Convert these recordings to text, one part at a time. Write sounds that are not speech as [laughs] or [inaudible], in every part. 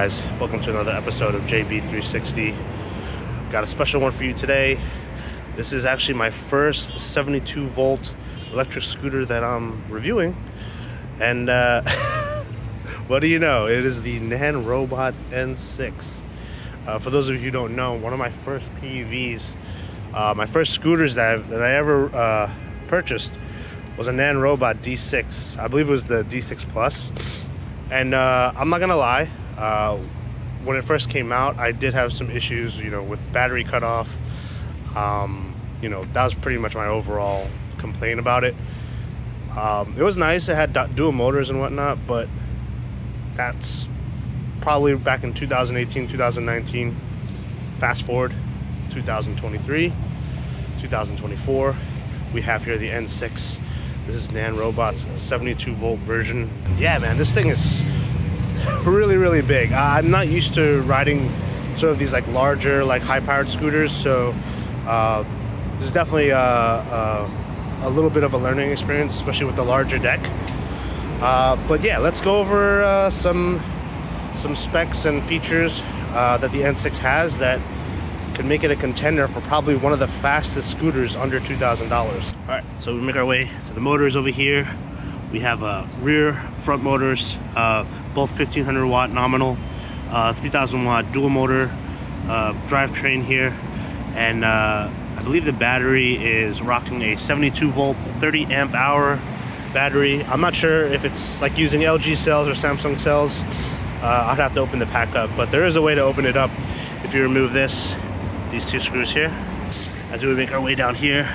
Guys? Welcome to another episode of JB360. Got a special one for you today. This is actually my first 72 volt electric scooter that I'm reviewing. And uh, [laughs] what do you know? It is the Nanrobot N6. Uh, for those of you who don't know, one of my first PEVs, uh, my first scooters that I, that I ever uh, purchased was a Nanrobot D6. I believe it was the D6 Plus. And uh, I'm not gonna lie, uh, when it first came out, I did have some issues, you know, with battery cutoff. Um, you know, that was pretty much my overall complaint about it. Um, it was nice, it had dual motors and whatnot, but that's probably back in 2018, 2019. Fast forward 2023, 2024, we have here the N6 this is Nanrobot's 72 volt version. Yeah, man, this thing is [laughs] really, really big. Uh, I'm not used to riding sort of these like larger, like high powered scooters. So uh, this is definitely a, a, a, little bit of a learning experience, especially with the larger deck. Uh, but yeah, let's go over uh, some some specs and features uh, that the N6 has that could make it a contender for probably one of the fastest scooters under $2,000. All right, so we make our way to the motors over here. We have uh, rear front motors, uh, both 1500 watt nominal, uh, 3000 watt dual motor uh, drivetrain here. And uh, I believe the battery is rocking a 72 volt, 30 amp hour battery. I'm not sure if it's like using LG cells or Samsung cells. Uh, I'd have to open the pack up, but there is a way to open it up if you remove this these two screws here. As we make our way down here,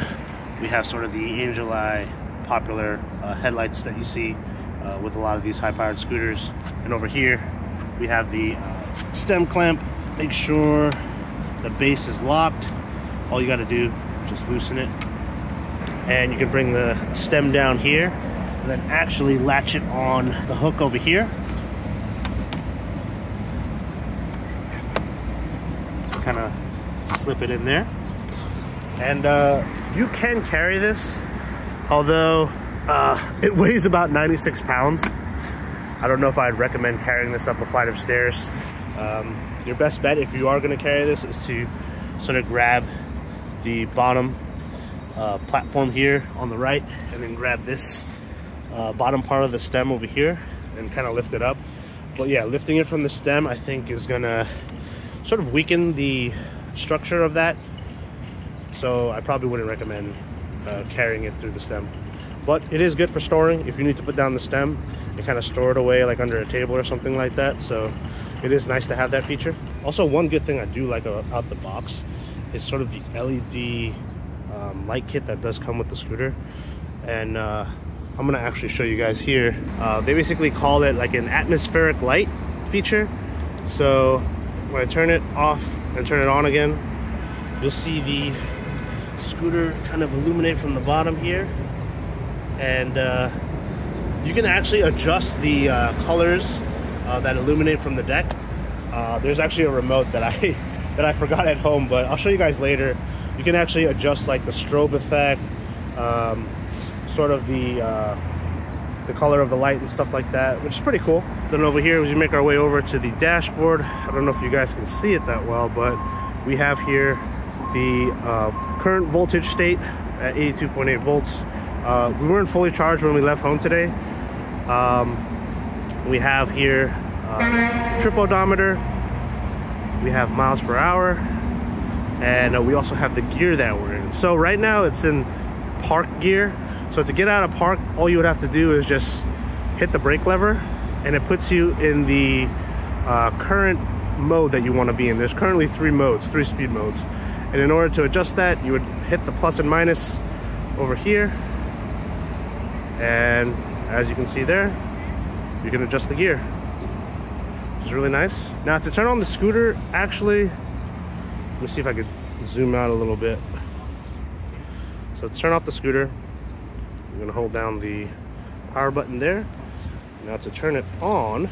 we have sort of the angel eye popular uh, headlights that you see uh, with a lot of these high-powered scooters. And over here, we have the uh, stem clamp. Make sure the base is locked. All you gotta do, just loosen it. And you can bring the stem down here and then actually latch it on the hook over here. Kind of slip it in there. And uh, you can carry this, although uh, it weighs about 96 pounds. I don't know if I'd recommend carrying this up a flight of stairs. Um, your best bet if you are gonna carry this is to sort of grab the bottom uh, platform here on the right and then grab this uh, bottom part of the stem over here and kind of lift it up. But yeah, lifting it from the stem I think is gonna sort of weaken the structure of that. So I probably wouldn't recommend uh, carrying it through the stem. But it is good for storing if you need to put down the stem and kind of store it away like under a table or something like that. So it is nice to have that feature. Also, one good thing I do like about the box is sort of the LED um, light kit that does come with the scooter. And uh, I'm gonna actually show you guys here. Uh, they basically call it like an atmospheric light feature. So when I turn it off and turn it on again, you'll see the scooter kind of illuminate from the bottom here. And uh, you can actually adjust the uh, colors uh, that illuminate from the deck. Uh, there's actually a remote that I [laughs] that I forgot at home, but I'll show you guys later. You can actually adjust like the strobe effect, um, sort of the the color of the light and stuff like that, which is pretty cool. Then over here, as we make our way over to the dashboard, I don't know if you guys can see it that well, but we have here the uh, current voltage state at 82.8 volts. Uh, we weren't fully charged when we left home today. Um, we have here uh, trip odometer. We have miles per hour. And uh, we also have the gear that we're in. So right now it's in park gear so to get out of park, all you would have to do is just hit the brake lever and it puts you in the uh, current mode that you want to be in. There's currently three modes, three speed modes. And in order to adjust that, you would hit the plus and minus over here. And as you can see there, you can adjust the gear, which is really nice. Now to turn on the scooter, actually, let me see if I could zoom out a little bit. So to turn off the scooter, I'm gonna hold down the power button there. Now to turn it on,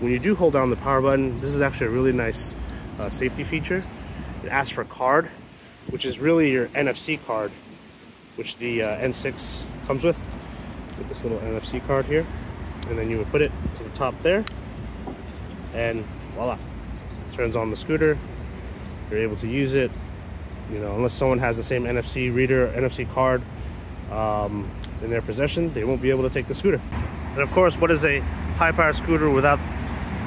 when you do hold down the power button, this is actually a really nice uh, safety feature. It asks for a card, which is really your NFC card, which the uh, N6 comes with, with this little NFC card here. And then you would put it to the top there. and voila, turns on the scooter. You're able to use it. You know, unless someone has the same NFC reader, NFC card um, in their possession, they won't be able to take the scooter. And of course, what is a high power scooter without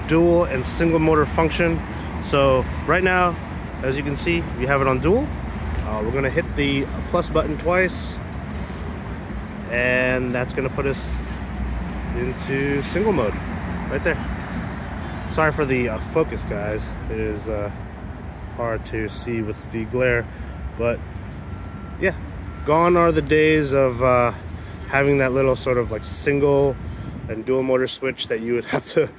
dual and single motor function? So right now, as you can see, we have it on dual. Uh, we're gonna hit the plus button twice and that's gonna put us into single mode right there. Sorry for the uh, focus guys. It is uh, hard to see with the glare, but yeah, gone are the days of uh, having that little sort of like single and dual motor switch that you would [laughs] have to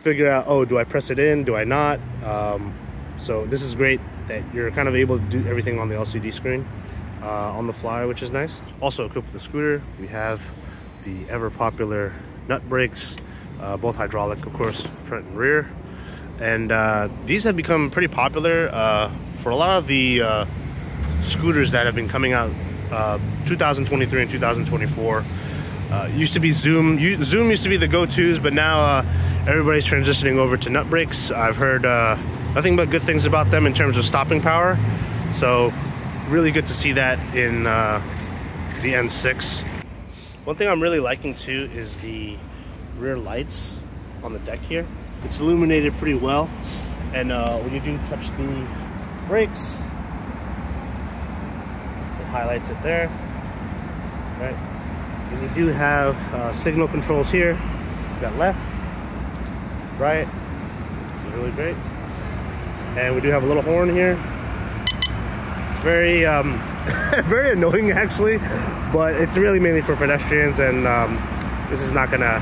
figure out, oh, do I press it in? Do I not? Um, so this is great that you're kind of able to do everything on the LCD screen uh, on the fly, which is nice. Also equipped with the scooter, we have the ever popular Nutt brakes, uh, both hydraulic, of course, front and rear. And uh, these have become pretty popular uh, for a lot of the uh, scooters that have been coming out uh, 2023 and 2024. used to be Zoom. Zoom used to be the go-tos, but now everybody's transitioning over to Nutt brakes. I've heard nothing but good things about them in terms of stopping power. So really good to see that in uh, the N6. One thing I'm really liking too is the rear lights on the deck here. It's illuminated pretty well. And uh, when you do touch the brakes, it highlights it there, right? And you do have uh, signal controls here. You got left, right, really great. And we do have a little horn here. It's very, um, [laughs] very annoying actually, but it's really mainly for pedestrians and um, this is not gonna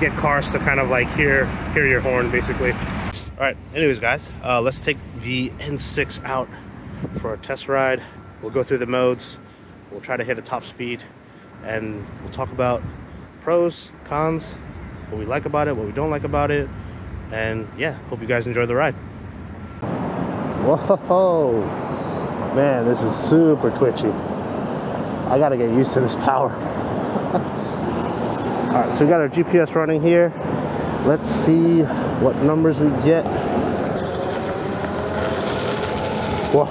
get cars to kind of like hear, hear your horn basically. All right, anyways guys, uh, let's take the N6 out for a test ride. We'll go through the modes. We'll try to hit a top speed and we'll talk about pros, cons, what we like about it, what we don't like about it. And yeah, hope you guys enjoy the ride. Whoa, man, this is super twitchy. I gotta get used to this power. [laughs] All right, so we got our GPS running here. Let's see what numbers we get. Whoa.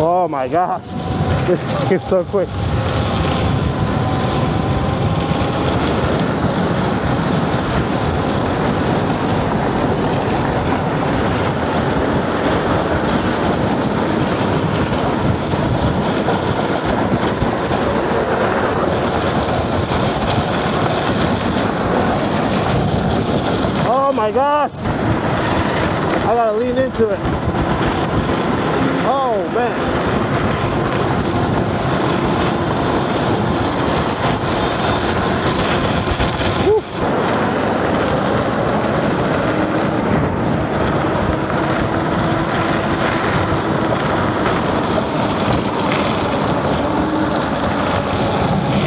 Oh my gosh, [laughs] this thing is so quick. my God. I lean it. Oh man.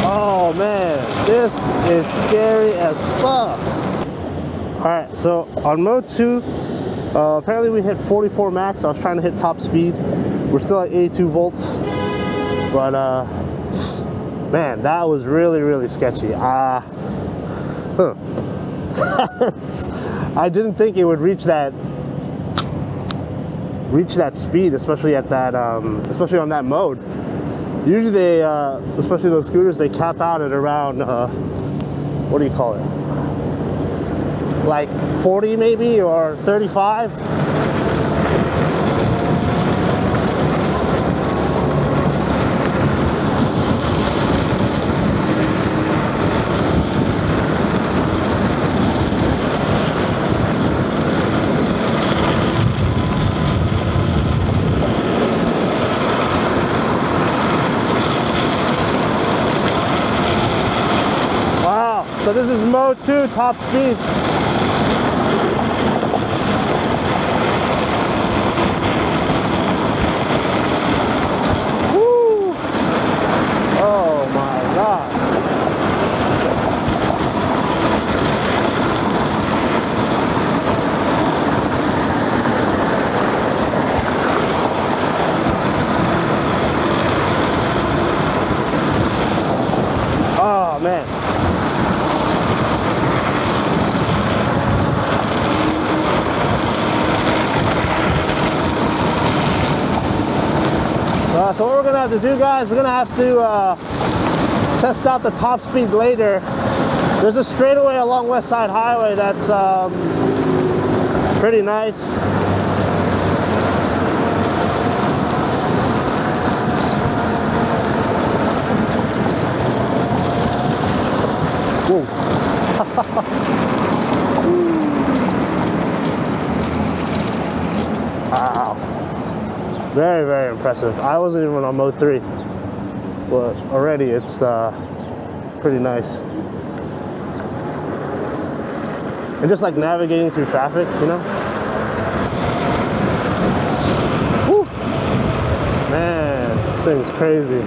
Oh man, this is scary as fuck. All right, so on mode two, uh, apparently we hit 44 max. I was trying to hit top speed. We're still at 82 volts, but uh, man, that was really, really sketchy. Uh, huh. [laughs] I didn't think it would reach that reach that speed, especially at that, um, especially on that mode. Usually they, uh, especially those scooters, they cap out at around, uh, what do you call it? Like 40 maybe or 35 Wow, so this is mode 2 top speed do, guys, we're gonna have to uh, test out the top speed later. There's a straightaway along West Side Highway that's um, pretty nice. wow. [laughs] Very, very impressive. I wasn't even on mode 3. But already it's uh, pretty nice. And just like navigating through traffic, you know? Whew. Man, thing's crazy.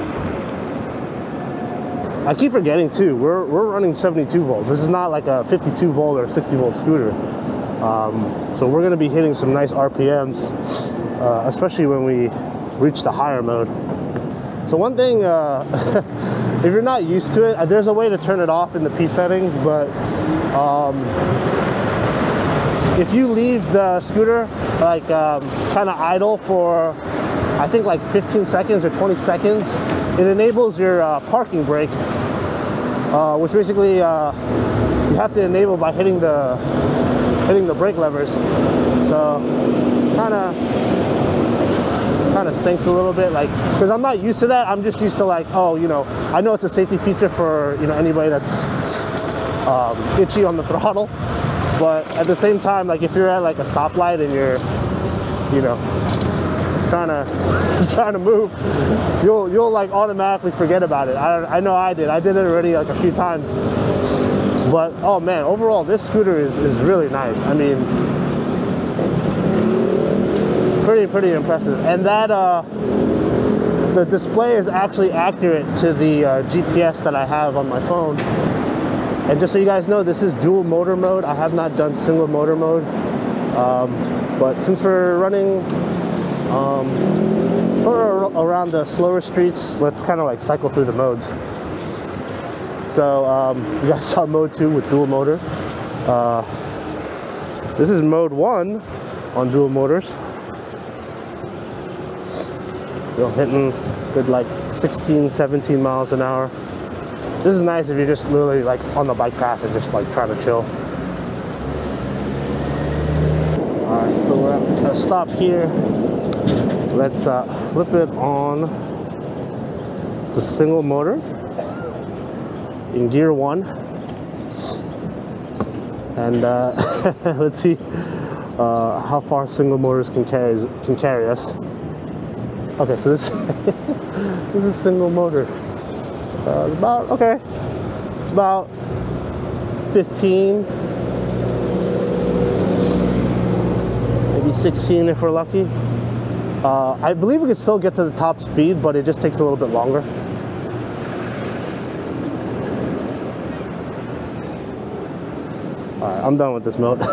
I keep forgetting too, we're, we're running 72 volts. This is not like a 52 volt or 60 volt scooter. Um, so we're gonna be hitting some nice RPMs, uh, especially when we reach the higher mode. So one thing, uh, [laughs] if you're not used to it, there's a way to turn it off in the P settings, but um, if you leave the scooter like um, kind of idle for I think like 15 seconds or 20 seconds, it enables your uh, parking brake, uh, which basically uh, you have to enable by hitting the hitting the brake levers. So kind of kind of stinks a little bit, like because I'm not used to that. I'm just used to like, oh, you know, I know it's a safety feature for you know anybody that's um, itchy on the [laughs] throttle, but at the same time, like if you're at like a stoplight and you're, you know, trying [laughs] to trying to move, you'll you'll like automatically forget about it. I, I know I did. I did it already like a few times. But oh man, overall this scooter is, is really nice. I mean pretty pretty impressive. And that uh the display is actually accurate to the uh, GPS that I have on my phone. And just so you guys know, this is dual motor mode. I have not done single motor mode. Um, but since we're running um, of around the slower streets, let's kind of like cycle through the modes. So um, [laughs] you guys saw mode two with dual motor. Uh, this is mode one on dual motors. Still hitting good like 16, 17 miles an hour. This is nice if you're just literally like on the bike path and just like trying to chill. Alright, so we're at a stop here. Let's uh, flip it on to single motor in gear one. And uh, [laughs] let's see uh, how far single motors can carry can carry us. Okay, so this [laughs] this is single motor. Uh, about okay, it's about 15, maybe 16 if we're lucky. Uh, I believe we could still get to the top speed, but it just takes a little bit longer. Alright, I'm done with this mode. [laughs]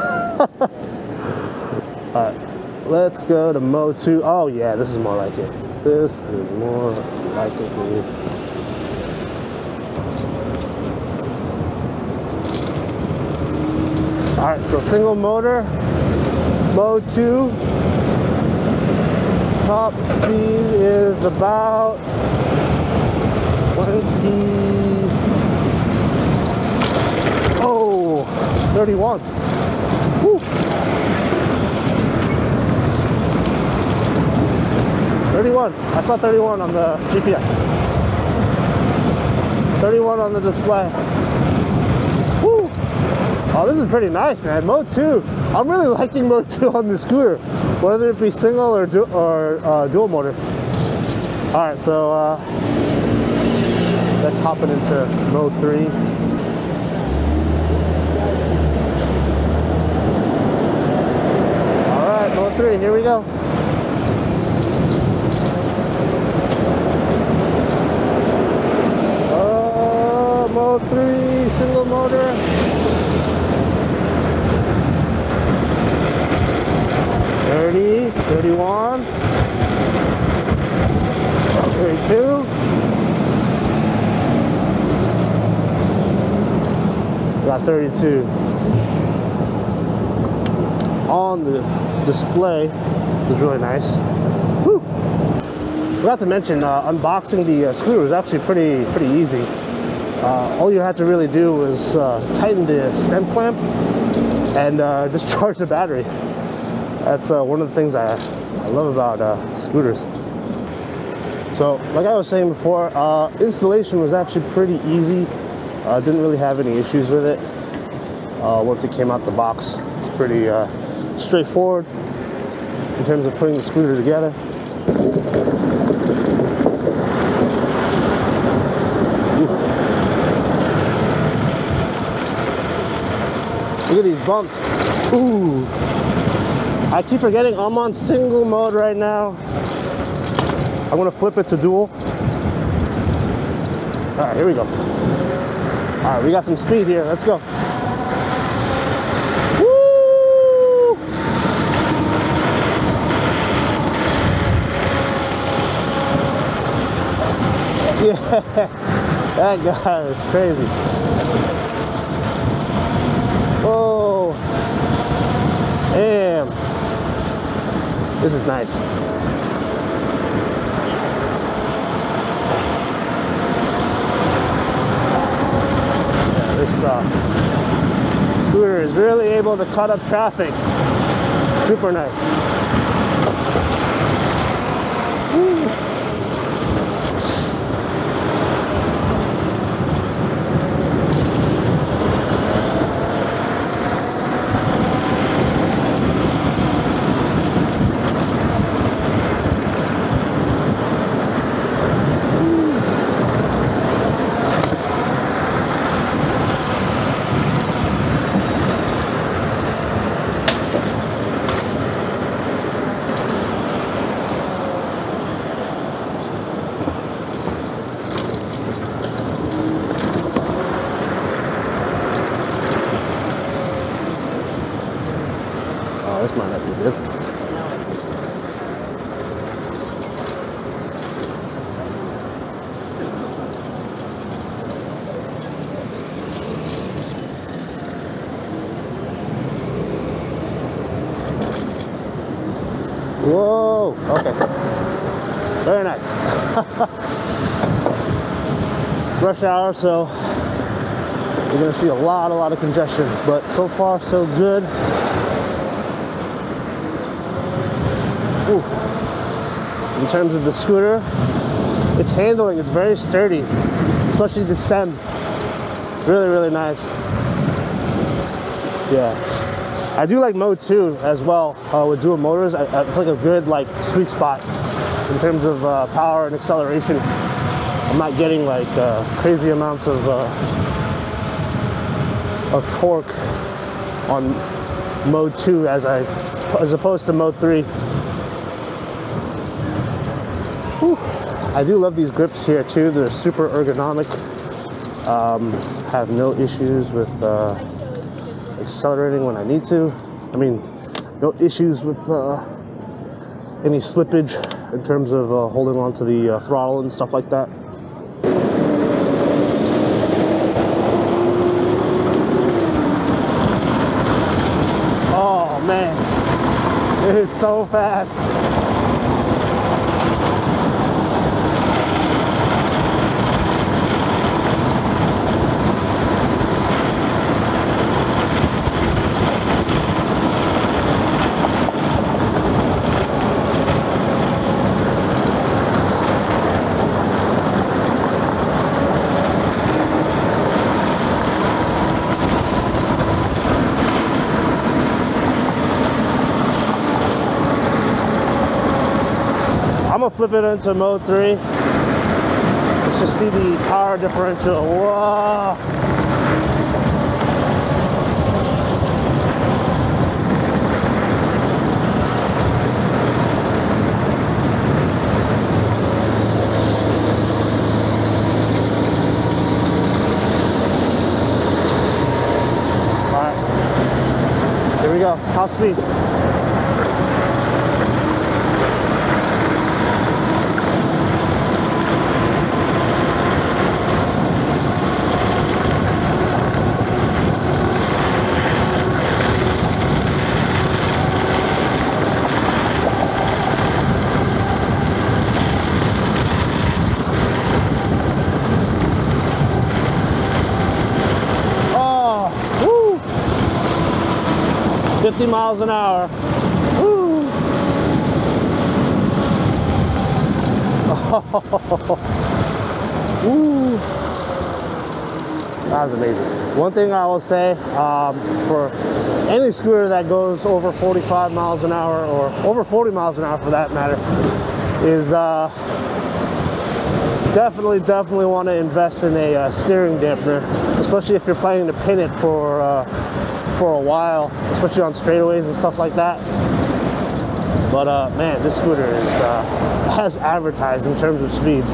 Alright, let's go to 2. Oh yeah, this is more like it. This is more like it, dude. Alright, so single motor, 2, top speed is about 20 oh 31 Woo. 31 I saw 31 on the GPS 31 on the display Woo. Oh, this is pretty nice, man. Mode 2. I'm really [laughs] liking Mode 2 on the scooter, whether it be single or, du or uh, dual motor. All right, so uh, let's hop it into Mode 3. All right, Mode 3, here we go. 3, single motor. 30, 31, 32. Got 32 on the display, is really nice. Whew. Forgot to mention, uh, unboxing the uh, scooter was actually pretty pretty easy. Uh, all you had to really do was uh, tighten the stem clamp and uh, [laughs] just charge the battery. That's uh, one of the things I, I love about scooters. So, like I was saying before, installation was actually pretty easy. I didn't really have any issues with it once it came out the box. It's pretty straightforward in terms of putting the scooter together. Look at these bumps. Ooh. I keep forgetting I'm on single mode right now. I'm gonna flip it to dual. All right, here we go. All right, we got some speed here. Let's go. Woo! [laughs] Yeah, [laughs] that guy is crazy. Damn. This is nice. Yeah, this uh, scooter is really able to cut up traffic. Super nice. Whoa, okay. Very nice. Rush hour, so you're gonna see a lot, a lot of congestion, but so far so good. Ooh. In terms of the scooter, its handling is very sturdy, especially the stem. Really, really nice. Yeah. I do like Mode 2 as well uh, with dual motors. I, it's like a good like sweet spot in terms of uh, power and acceleration. I'm not getting like uh, crazy amounts of uh, of torque on Mode 2 as I as opposed to Mode 3. Whew. I do love these grips here too. They're super ergonomic. Um, have no issues with uh, accelerating when I need to. I mean, no issues with uh, any slippage in terms of uh, holding on to the uh, throttle and stuff like that. Oh man, it is so fast. Flip it into mode 3. Let's just see the power differential. Whoa! Alright. Here we go. Top speed. 50 miles an hour. Woo. [laughs] Woo. That was amazing. One thing I will say um, for any scooter that goes over 45 miles an hour or over 40 miles an hour for that matter is uh, definitely, definitely want to invest in a uh, steering dampener, especially if you're planning to pin it for uh, for a while, especially on straightaways and stuff like that. But uh, man, this scooter is uh, has advertised in terms of speed.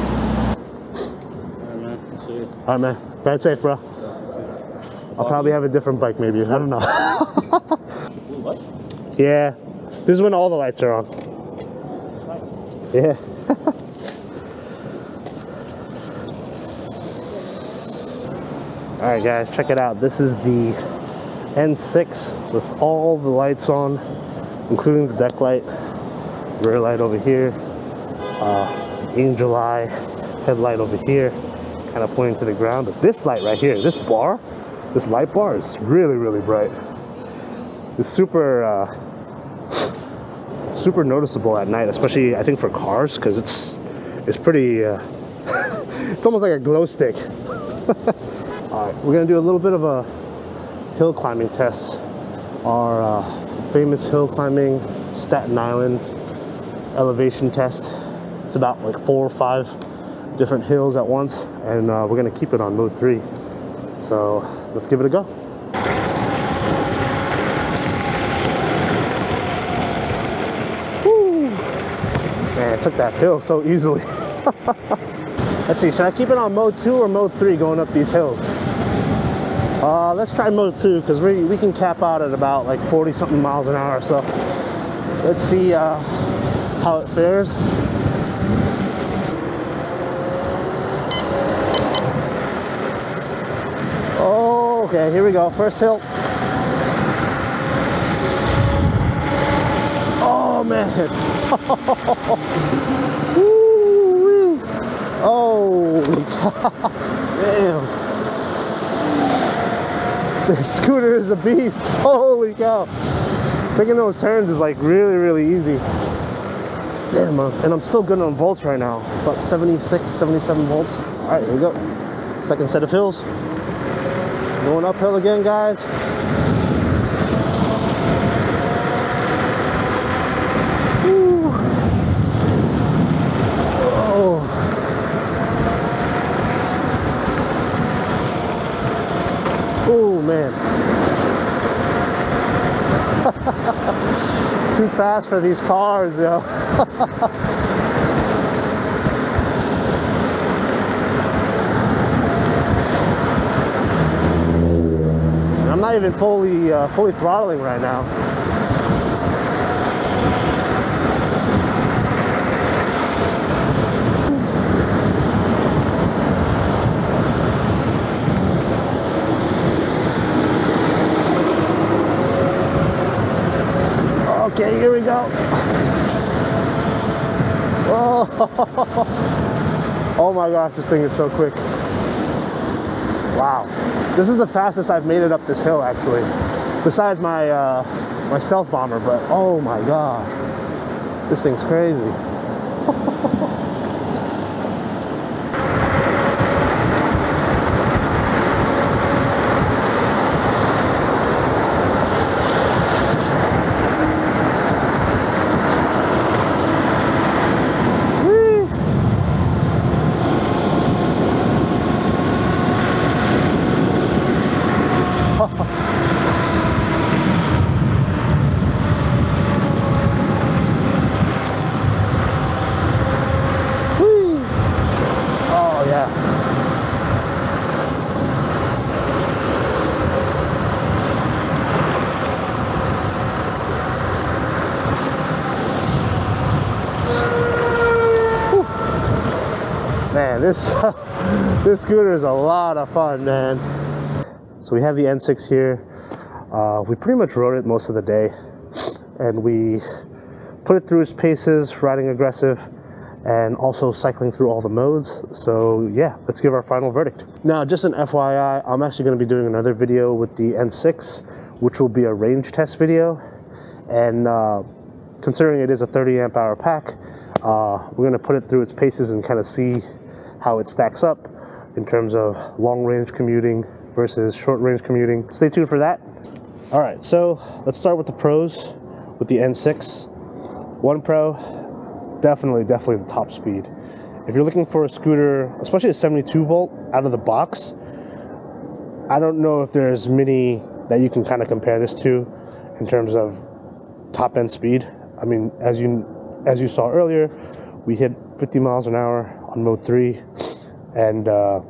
Alright, man. See you. All right, man. Ride safe, bro. I'll probably have a different bike, maybe. I don't know. What? [laughs] yeah, this is when all the lights are on. Yeah. All right, guys, check it out. This is the N6 with all the lights on, including the deck light, rear light over here, uh, angel eye, headlight over here, kind of pointing to the ground. But this light right here, this bar, this light bar is really, really bright. It's super, uh, super noticeable at night, especially I think for cars, because it's, it's pretty, uh, [laughs] it's almost like a glow stick. [laughs] All right, we're gonna do a little bit of a hill climbing test. Our uh, famous hill climbing Staten Island elevation test. It's about like four or five different hills at once, and uh, we're gonna keep it on mode three. So let's give it a go. Woo! Man, I took that hill so easily. [laughs] let's see, should I keep it on mode two or mode three going up these hills? Uh, let's try mode two because we, we can cap out at about like 40 something miles an hour. So let's see uh, how it fares. Oh, okay, here we go. First hill. Oh man. [laughs] Oh, [laughs] damn. [laughs] The scooter is a beast. [laughs] Holy cow. Making those turns is like really, really easy. Damn, and I'm still good on volts right now. About 76, 77 volts. All right, here we go. Second set of hills. Going uphill again, guys. Woo. Oh. Oh, man. [laughs] Too fast for these cars, yo. [laughs] I'm not even fully uh, fully throttling right now. Okay, here we go. Oh, [laughs] oh my gosh, this thing is so quick. Wow. This is the fastest I've made it up this hill actually. Besides my uh, my stealth bomber, but oh my gosh. This thing's crazy. [laughs] Whee! Whee! Oh yeah. Whew. Man, this [laughs] this scooter is a lot of fun, man. So we have the N6 here. Uh, we pretty much rode it most of the day, and we put it through its paces, riding aggressive, and also cycling through all the modes. So yeah, let's give our final verdict. Now, just an FYI, I'm actually going to be doing another video with the N6 which will be a range test video. And uh, considering it is a 30 amp hour pack, uh, we're going to put it through its paces and kind of see how it stacks up in terms of long range commuting versus short range commuting. Stay tuned for that. All right, so let's start with the pros with the N6. One pro, definitely, definitely the top speed. If you're looking for a scooter, especially a 72 volt out of the box, I don't know if there's many that you can kind of compare this to in terms of top end speed. I mean, as you as you saw earlier, we hit 50 miles an hour on mode three, and uh,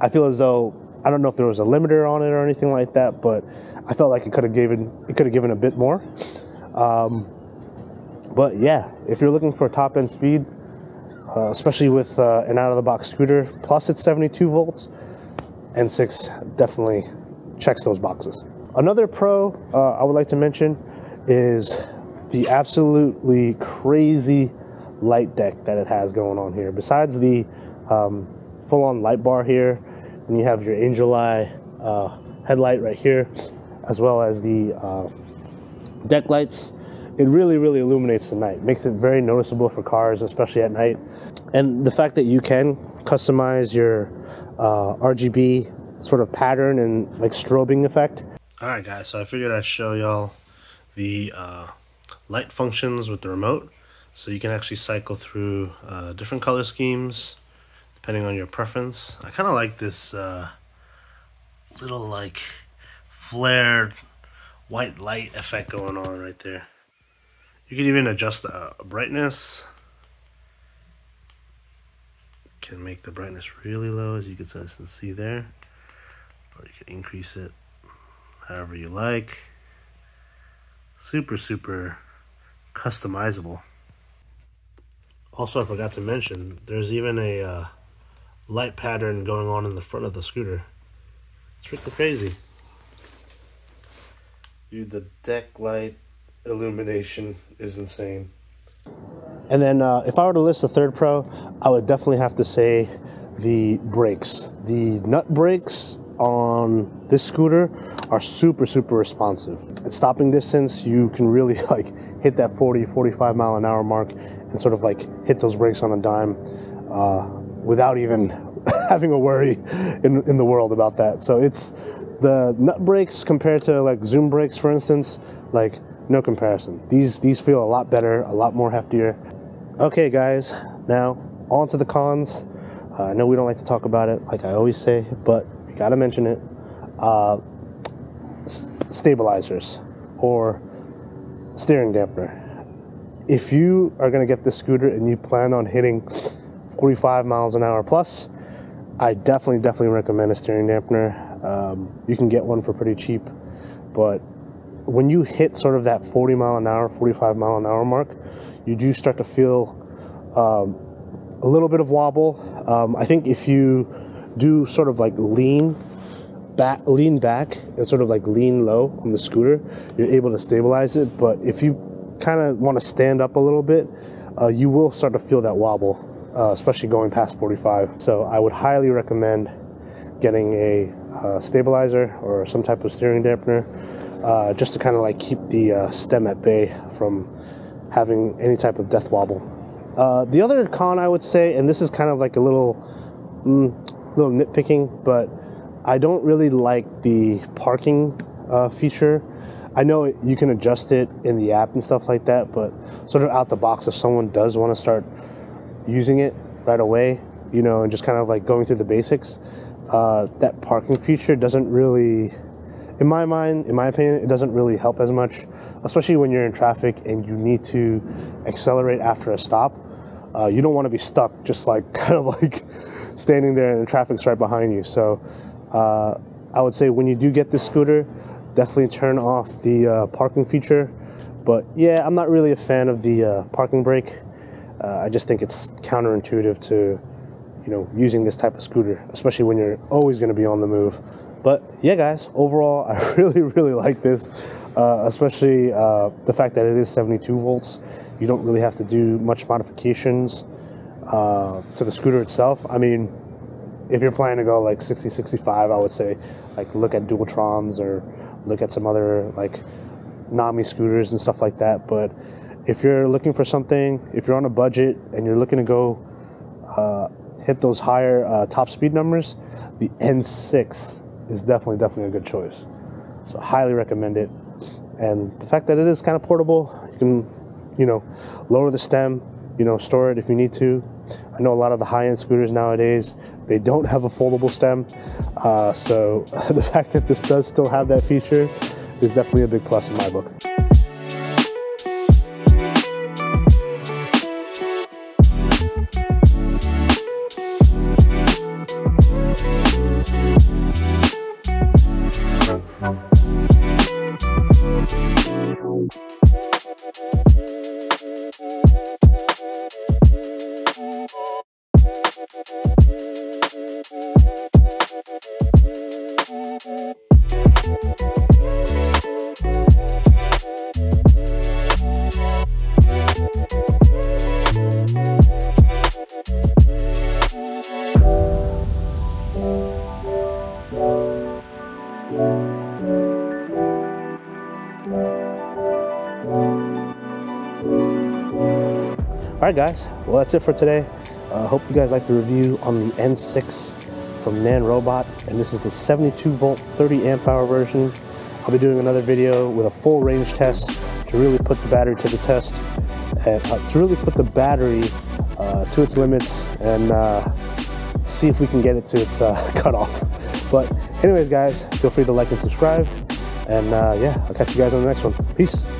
I feel as though I don't know if there was a limiter on it or anything like that, but I felt like it could have given it could have given a bit more. Um, but yeah, if you're looking for top end speed, uh, especially with uh, an out of the box scooter, plus it's 72 volts, N6 definitely checks those boxes. Another pro uh, I would like to mention is the absolutely crazy light deck that it has going on here. Besides the um, full on light bar here, and you have your Angel Eye uh, headlight right here, as well as the uh, deck lights. It really, really illuminates the night, makes it very noticeable for cars, especially at night. And the fact that you can customize your uh, RGB sort of pattern and like strobing effect. All right, guys, so I figured I'd show y'all the uh, light functions with the remote. So you can actually cycle through uh, different color schemes depending on your preference. I kind of like this uh, little like flared white light effect going on right there. You can even adjust the brightness. Can make the brightness really low as you can see there. Or you can increase it however you like. Super, super customizable. Also, I forgot to mention, there's even a uh, light pattern going on in the front of the scooter. It's freaking crazy. Dude, the deck light illumination is insane. And then uh, if I were to list the third pro, I would definitely have to say the brakes. The Nutt brakes on this scooter are super, super responsive. At stopping distance, you can really [laughs] like hit that 40, 45 mile an hour mark and sort of like hit those brakes on a dime uh, without even [laughs] having a worry in, in the world about that. So it's the Nutt brakes compared to like zoom brakes, for instance, like no comparison. These these feel a lot better, a lot more heftier. Okay, guys, now on to the cons. Uh, I know we don't like to talk about it, like I always say, but we gotta mention it. Uh, stabilizers or steering dampener. If you are going to get this scooter and you plan on hitting 45 miles an hour plus, I definitely, definitely recommend a steering dampener. Um, you can get one for pretty cheap, but when you hit sort of that 40 mile an hour, 45 mile an hour mark, you do start to feel um, a little bit of wobble. Um, I think if you do sort of like lean back, lean back and sort of like lean low on the scooter, you're able to stabilize it. But if you kind of want to stand up a little bit, uh, you will start to feel that wobble, uh, especially going past 45. So I would highly recommend getting a uh, stabilizer or some type of steering dampener uh, just to kind of like keep the uh, stem at bay from having any type of death wobble. Uh, the other con I would say, and this is kind of like a little, mm, little nitpicking, but I don't really like the parking feature. I know you can adjust it in the app and stuff like that, but sort of out the box, if someone does want to start using it right away, you know, and just kind of like going through the basics, uh, that parking feature doesn't really, in my mind, in my opinion, it doesn't really help as much, especially when you're in traffic and you need to accelerate after a stop. Uh, you don't want to be stuck just like [laughs] kind of like standing there and the traffic's right behind you. So uh, I would say when you do get this scooter, definitely turn off the uh, parking feature. But yeah, I'm not really a fan of the uh, parking brake. Uh, I just think it's counterintuitive to, you know, using this type of scooter, especially when you're always going to be on the move. But yeah, guys, overall, [laughs] I really, really like this, uh, especially uh, the fact that it is 72 volts. You don't really have to do much modifications to the scooter itself. I mean, if you're planning to go like 60, 65, I would say like look at Dualtrons or look at some other like Nami scooters and stuff like that. But if you're looking for something, if you're on a budget and you're looking to go uh, hit those higher uh, top speed numbers, the N6 is definitely definitely a good choice. So highly recommend it. And the fact that it is kind of portable, you can, you know, lower the stem, you know, store it if you need to. I know a lot of the high-end scooters nowadays they don't have a foldable stem, uh, so [laughs] the fact that this does still have that feature is definitely a big plus in my book. Guys. Well, that's it for today. I uh, hope you guys like the review on the N6 from Nanrobot, and this is the 72 volt, 30 amp hour version. I'll be doing another video with a full range test to really put the battery to the test, and uh, to really put the battery uh, to its limits and uh, see if we can get it to its uh, [laughs] cutoff. But anyways, guys, feel free to like and subscribe, and uh, yeah, I'll catch you guys on the next one. Peace.